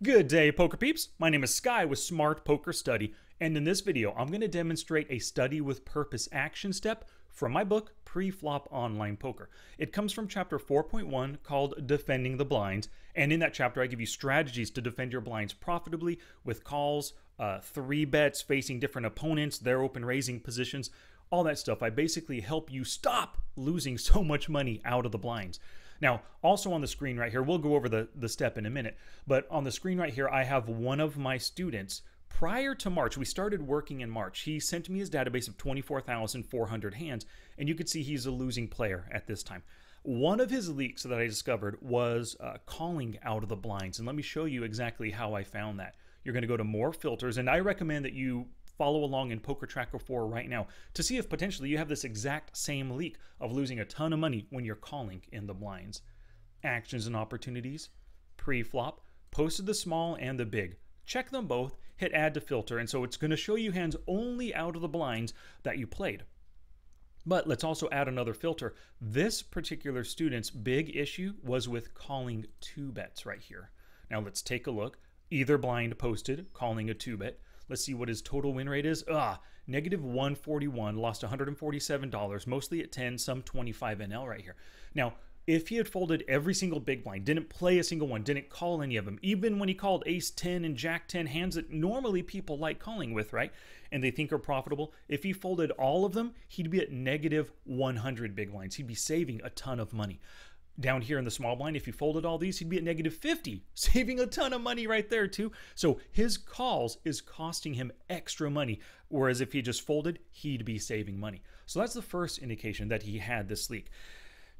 Good day, poker peeps. My name is Sky with Smart Poker Study, and in this video, I'm going to demonstrate a study with purpose action step from my book, Pre-Flop Online Poker. It comes from chapter 4.1 called Defending the Blinds, and in that chapter, I give you strategies to defend your blinds profitably with calls, uh, three bets facing different opponents, their open raising positions, all that stuff. I basically help you stop losing so much money out of the blinds. Now, also on the screen right here, we'll go over the, the step in a minute, but on the screen right here, I have one of my students. Prior to March, we started working in March. He sent me his database of 24,400 hands, and you can see he's a losing player at this time. One of his leaks that I discovered was uh, calling out of the blinds, and let me show you exactly how I found that. You're going to go to more filters, and I recommend that you follow along in Poker Tracker 4 right now to see if potentially you have this exact same leak of losing a ton of money when you're calling in the blinds. Actions and opportunities, pre-flop, posted the small and the big. Check them both, hit add to filter, and so it's going to show you hands only out of the blinds that you played. But let's also add another filter. This particular student's big issue was with calling two bets right here. Now let's take a look. Either blind posted, calling a two bet. Let's see what his total win rate is. Ah, negative 141, lost $147, mostly at 10, some 25 NL right here. Now, if he had folded every single big blind, didn't play a single one, didn't call any of them, even when he called ace 10 and jack 10 hands that normally people like calling with, right? And they think are profitable, if he folded all of them, he'd be at negative 100 big blinds. He'd be saving a ton of money down here in the small blind, if he folded all these, he'd be at negative 50, saving a ton of money right there too. So his calls is costing him extra money, whereas if he just folded, he'd be saving money. So that's the first indication that he had this leak.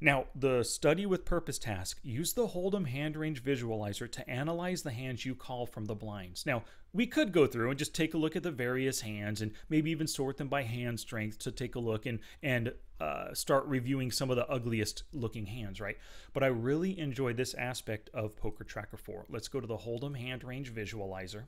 Now, the study with purpose task, use the Hold'em hand range visualizer to analyze the hands you call from the blinds. Now, we could go through and just take a look at the various hands and maybe even sort them by hand strength to take a look and, and uh, start reviewing some of the ugliest looking hands, right? But I really enjoy this aspect of Poker Tracker 4. Let's go to the Hold'em hand range visualizer.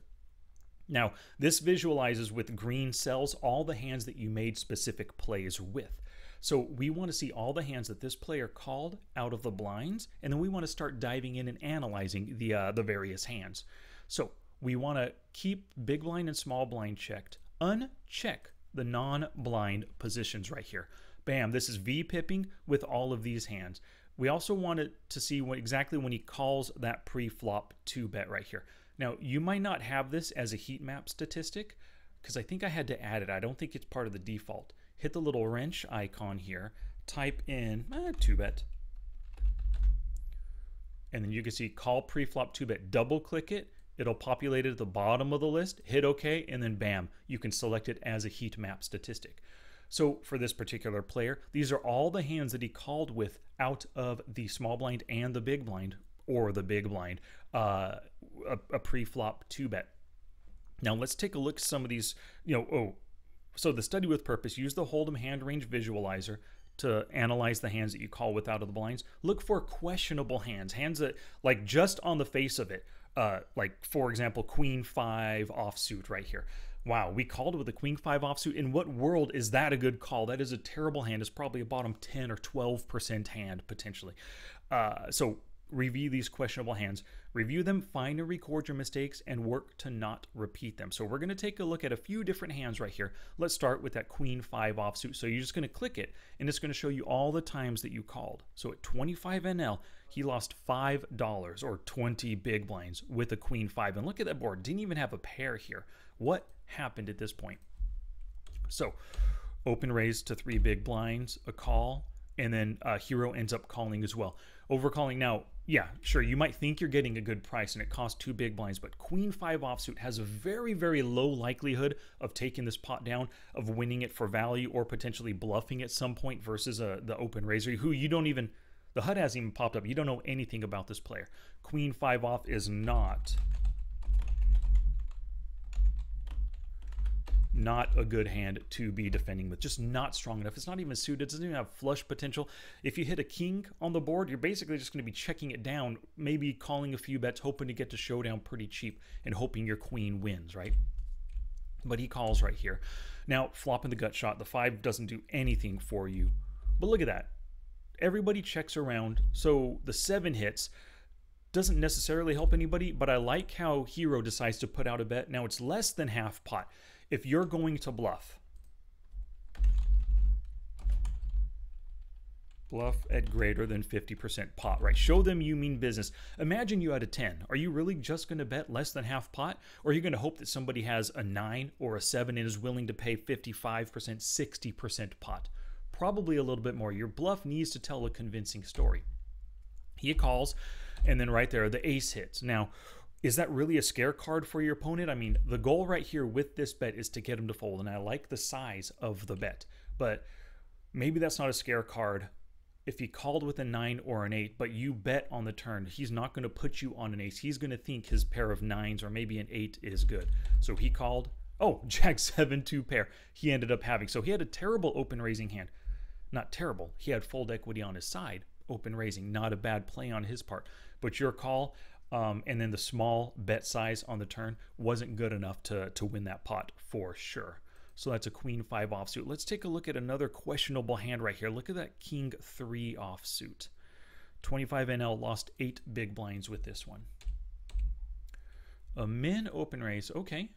Now, this visualizes with green cells all the hands that you made specific plays with. So we want to see all the hands that this player called out of the blinds, and then we want to start diving in and analyzing the uh, the various hands. So we want to keep big blind and small blind checked. Uncheck the non-blind positions right here. Bam, this is V-pipping with all of these hands. We also wanted to see what, exactly when he calls that pre-flop 2-bet right here. Now, you might not have this as a heat map statistic, because I think I had to add it. I don't think it's part of the default hit the little wrench icon here, type in eh, 2-bet, and then you can see call preflop 2-bet. Double click it, it'll populate it at the bottom of the list, hit OK, and then bam, you can select it as a heat map statistic. So for this particular player, these are all the hands that he called with out of the small blind and the big blind, or the big blind, uh, a, a pre-flop 2-bet. Now let's take a look at some of these, you know, oh, so the study with purpose, use the Hold'em hand range visualizer to analyze the hands that you call with out of the blinds. Look for questionable hands, hands that like just on the face of it, uh, like for example, Queen Five offsuit right here. Wow, we called with a Queen Five offsuit. In what world is that a good call? That is a terrible hand. It's probably a bottom 10 or 12% hand potentially. Uh, so review these questionable hands, review them, find and record your mistakes, and work to not repeat them. So we're going to take a look at a few different hands right here. Let's start with that Queen 5 offsuit. So you're just going to click it, and it's going to show you all the times that you called. So at 25 NL, he lost $5 or 20 big blinds with a Queen 5. And look at that board. Didn't even have a pair here. What happened at this point? So open raise to three big blinds, a call, and then uh, Hero ends up calling as well. Overcalling now, yeah, sure, you might think you're getting a good price and it costs two big blinds, but Queen 5 offsuit has a very, very low likelihood of taking this pot down, of winning it for value, or potentially bluffing at some point versus uh, the open raiser, who you don't even, the HUD hasn't even popped up. You don't know anything about this player. Queen 5 off is not not a good hand to be defending with. Just not strong enough. It's not even suited. It doesn't even have flush potential. If you hit a king on the board, you're basically just going to be checking it down, maybe calling a few bets, hoping to get to showdown pretty cheap, and hoping your queen wins, right? But he calls right here. Now, flopping the gut shot, the five doesn't do anything for you. But look at that. Everybody checks around. So the seven hits Doesn't necessarily help anybody, but I like how Hero decides to put out a bet. Now it's less than half pot. If you're going to bluff, bluff at greater than 50% pot, right? Show them you mean business. Imagine you had a 10. Are you really just going to bet less than half pot? Or are you going to hope that somebody has a 9 or a 7 and is willing to pay 55%, 60% pot? Probably a little bit more. Your bluff needs to tell a convincing story. He calls, and then right there, the ace hits. Now, is that really a scare card for your opponent? I mean, the goal right here with this bet is to get him to fold, and I like the size of the bet, but maybe that's not a scare card if he called with a nine or an eight, but you bet on the turn, he's not going to put you on an ace. He's going to think his pair of nines or maybe an eight is good. So he called, oh, Jack seven, two pair. He ended up having. So he had a terrible open raising hand. Not terrible. He had fold equity on his side, open raising. Not a bad play on his part. But your call, um, and then the small bet size on the turn wasn't good enough to, to win that pot for sure. So that's a queen five offsuit. Let's take a look at another questionable hand right here. Look at that king three offsuit. 25 NL lost eight big blinds with this one. A min open raise, okay.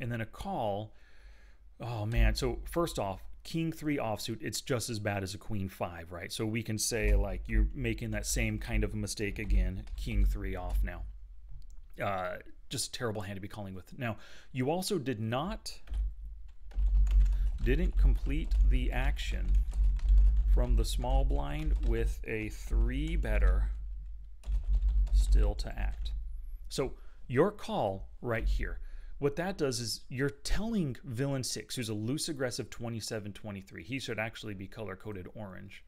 And then a call. Oh man, so first off, king three offsuit, it's just as bad as a queen five, right? So we can say like you're making that same kind of mistake again, king three off now. Uh, just a terrible hand to be calling with. Now, you also did not, didn't complete the action from the small blind with a three better still to act. So your call right here, what that does is you're telling villain six, who's a loose aggressive 27 23, he should actually be color coded orange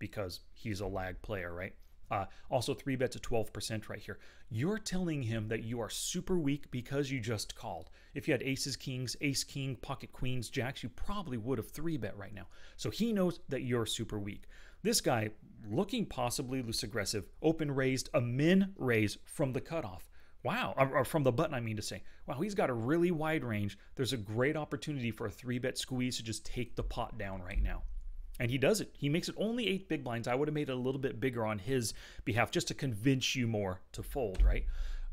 because he's a lag player, right? Uh, also, three bets at 12% right here. You're telling him that you are super weak because you just called. If you had aces, kings, ace, king, pocket queens, jacks, you probably would have three bet right now. So he knows that you're super weak. This guy, looking possibly loose aggressive, open raised, a min raise from the cutoff. Wow, or from the button, I mean to say. Wow, he's got a really wide range. There's a great opportunity for a three bet squeeze to just take the pot down right now. And he does it. He makes it only eight big blinds. I would have made it a little bit bigger on his behalf just to convince you more to fold, right?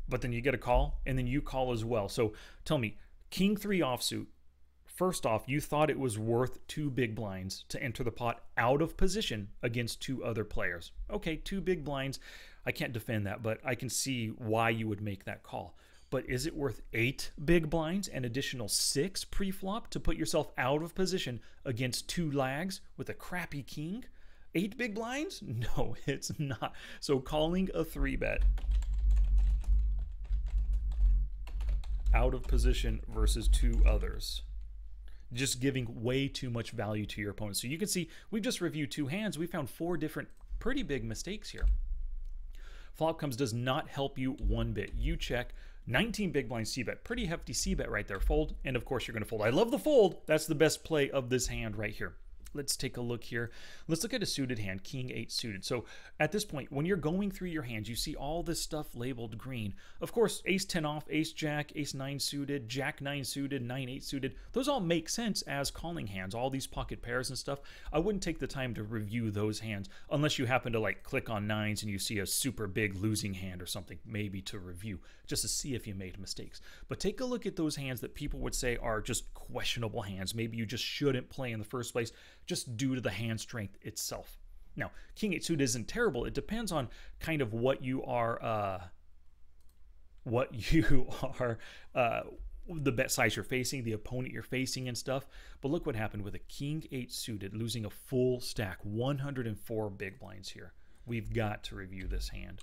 But then you get a call, and then you call as well. So tell me, King three offsuit. First off, you thought it was worth two big blinds to enter the pot out of position against two other players. Okay, two big blinds. I can't defend that, but I can see why you would make that call but is it worth eight big blinds and additional six pre-flop to put yourself out of position against two lags with a crappy king? Eight big blinds? No, it's not. So calling a three bet out of position versus two others. Just giving way too much value to your opponent. So you can see we've just reviewed two hands. We found four different pretty big mistakes here. Flop comes does not help you one bit. You check 19 big blind c bet. Pretty hefty c bet right there. Fold. And of course, you're going to fold. I love the fold. That's the best play of this hand right here let's take a look here. Let's look at a suited hand, king eight suited. So at this point, when you're going through your hands, you see all this stuff labeled green. Of course, ace 10 off, ace jack, ace nine suited, jack nine suited, nine eight suited. Those all make sense as calling hands, all these pocket pairs and stuff. I wouldn't take the time to review those hands unless you happen to like click on nines and you see a super big losing hand or something, maybe to review, just to see if you made mistakes. But take a look at those hands that people would say are just questionable hands. Maybe you just shouldn't play in the first place just due to the hand strength itself. Now, King 8 suit isn't terrible. It depends on kind of what you are, uh, what you are, uh, the bet size you're facing, the opponent you're facing, and stuff. But look what happened with a King 8 suited, losing a full stack, 104 big blinds here. We've got to review this hand.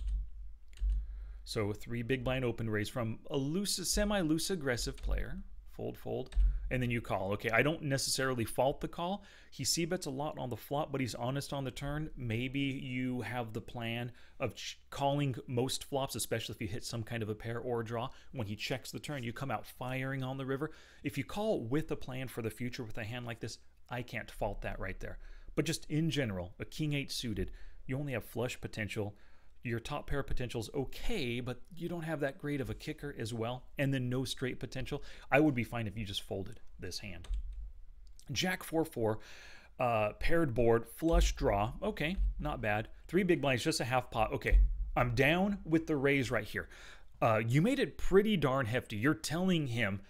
So three big blind open raise from a loose, semi-loose aggressive player. Fold, fold and then you call. Okay, I don't necessarily fault the call. He c bets a lot on the flop, but he's honest on the turn. Maybe you have the plan of calling most flops, especially if you hit some kind of a pair or a draw. When he checks the turn, you come out firing on the river. If you call with a plan for the future with a hand like this, I can't fault that right there. But just in general, a king eight suited, you only have flush potential your top pair potential is okay, but you don't have that great of a kicker as well, and then no straight potential, I would be fine if you just folded this hand. Jack 4 4, uh, paired board, flush draw. Okay, not bad. Three big blinds, just a half pot. Okay, I'm down with the raise right here. Uh, you made it pretty darn hefty. You're telling him,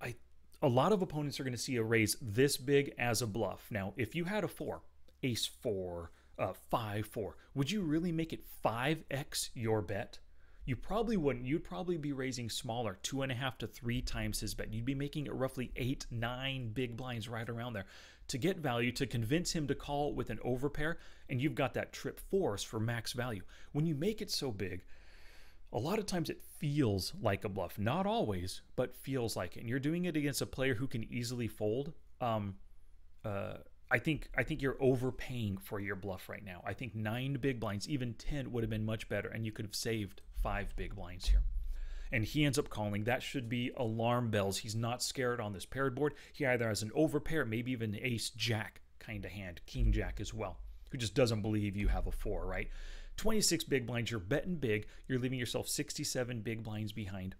I, a lot of opponents are going to see a raise this big as a bluff. Now, if you had a four, ace four, uh, five four, would you really make it five x your bet? You probably wouldn't. You'd probably be raising smaller, two and a half to three times his bet. You'd be making it roughly eight, nine big blinds right around there to get value to convince him to call with an overpair, and you've got that trip fours for max value. When you make it so big, a lot of times it feels like a bluff. Not always, but feels like it. And you're doing it against a player who can easily fold. Um, uh, I think I think you're overpaying for your bluff right now. I think nine big blinds, even ten, would have been much better, and you could have saved five big blinds here. And he ends up calling. That should be alarm bells. He's not scared on this paired board. He either has an overpair, maybe even an ace jack kind of hand, king jack as well, who just doesn't believe you have a four, right? 26 big blinds, you're betting big. You're leaving yourself 67 big blinds behind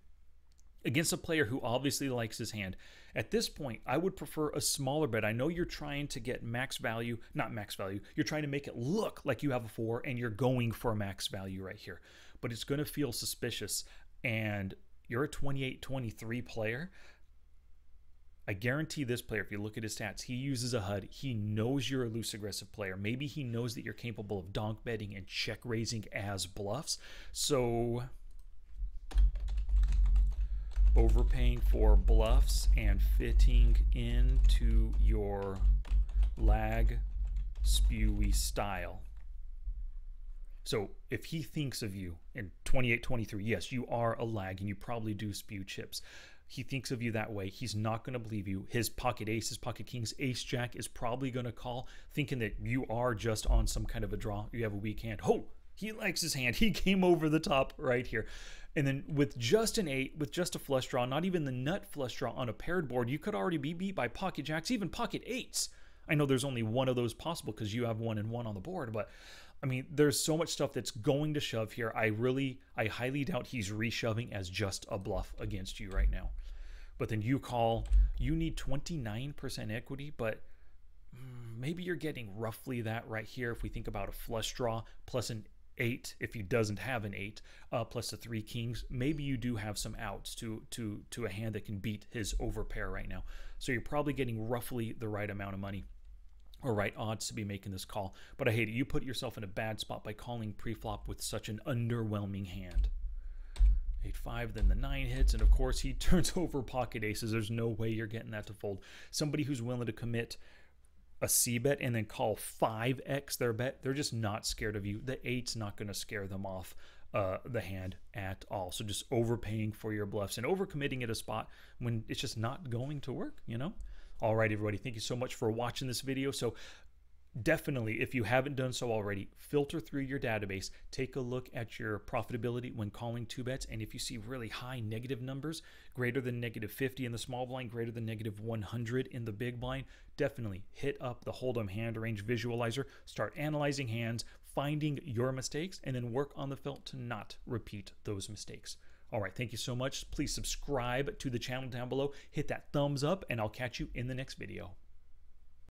against a player who obviously likes his hand. At this point, I would prefer a smaller bet. I know you're trying to get max value, not max value. You're trying to make it look like you have a four and you're going for max value right here. But it's going to feel suspicious. And you're a 28 23 player. I guarantee this player, if you look at his stats, he uses a HUD. He knows you're a loose aggressive player. Maybe he knows that you're capable of donk betting and check raising as bluffs. So overpaying for bluffs and fitting into your lag spewy style. So if he thinks of you in 28 23, yes, you are a lag and you probably do spew chips he thinks of you that way. He's not going to believe you. His pocket ace, his pocket kings, ace jack is probably going to call, thinking that you are just on some kind of a draw. You have a weak hand. Oh, he likes his hand. He came over the top right here. And then with just an eight, with just a flush draw, not even the nut flush draw on a paired board, you could already be beat by pocket jacks, even pocket eights. I know there's only one of those possible because you have one and one on the board, but I mean, there's so much stuff that's going to shove here. I really, I highly doubt he's reshoving as just a bluff against you right now but then you call, you need 29% equity, but mm, maybe you're getting roughly that right here if we think about a flush draw plus an eight if he doesn't have an eight uh, plus the three kings maybe you do have some outs to to to a hand that can beat his overpair right now so you're probably getting roughly the right amount of money or right odds to be making this call but i hate it you put yourself in a bad spot by calling pre-flop with such an underwhelming hand 8 5, then the 9 hits, and of course he turns over pocket aces. There's no way you're getting that to fold. Somebody who's willing to commit a C bet and then call 5x their bet, they're just not scared of you. The eight's not going to scare them off uh, the hand at all. So just overpaying for your bluffs and overcommitting at a spot when it's just not going to work, you know? All right, everybody, thank you so much for watching this video. So definitely, if you haven't done so already, filter through your database, take a look at your profitability when calling two bets, and if you see really high negative numbers, greater than negative 50 in the small blind, greater than negative 100 in the big blind, definitely hit up the Hold'em hand range visualizer, start analyzing hands, finding your mistakes, and then work on the felt to not repeat those mistakes. All right, thank you so much. Please subscribe to the channel down below, hit that thumbs up, and I'll catch you in the next video.